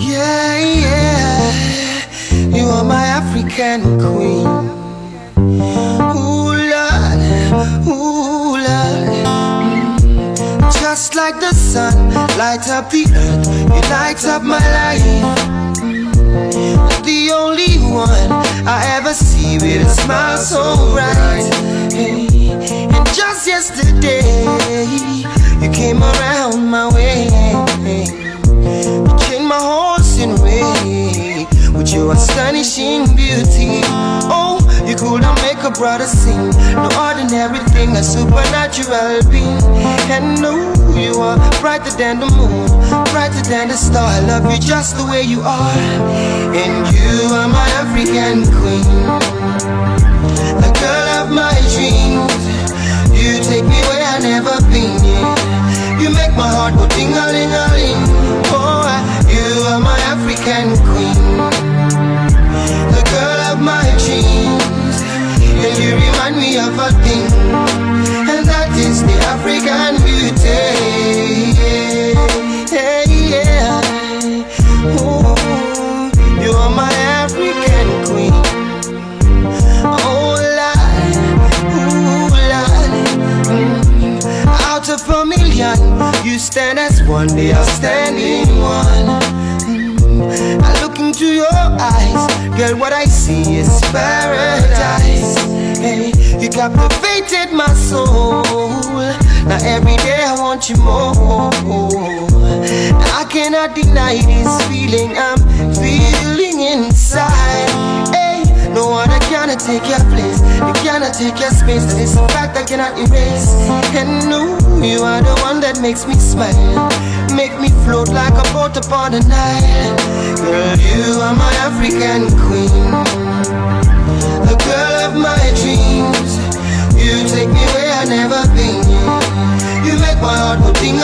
Yeah, yeah, you are my African queen. Ooh, Lord, ooh, Lord. Just like the sun, light up the earth, you light up my life. The only one I ever see with a smile so bright. And just yesterday, your astonishing beauty. Oh, you couldn't make a brother sing. No ordinary thing, a supernatural being. And no, you are brighter than the moon, brighter than the star. I love you just the way you are. And you are my African queen, the girl of my dreams. You take me where I've never been. Yeah. You make my heart go ding a ling a a thing, and that is the African beauty. Yeah, yeah. Ooh, you are my African queen. Oh, Lord, ooh, Lord. Mm. Out of a million, you stand as one, the outstanding one. Mm. I look into your eyes, girl, what I see is paradise. Captivated my soul. Now every day I want you more. I cannot deny this feeling I'm feeling inside. Hey, no one cannot take your place. You cannot take your space. And it's a fact I cannot erase. And no, you are the one that makes me smile. Make me float like a boat upon the Nile. Girl, you are my African queen. The girl take me where I never been. You make my heart go ding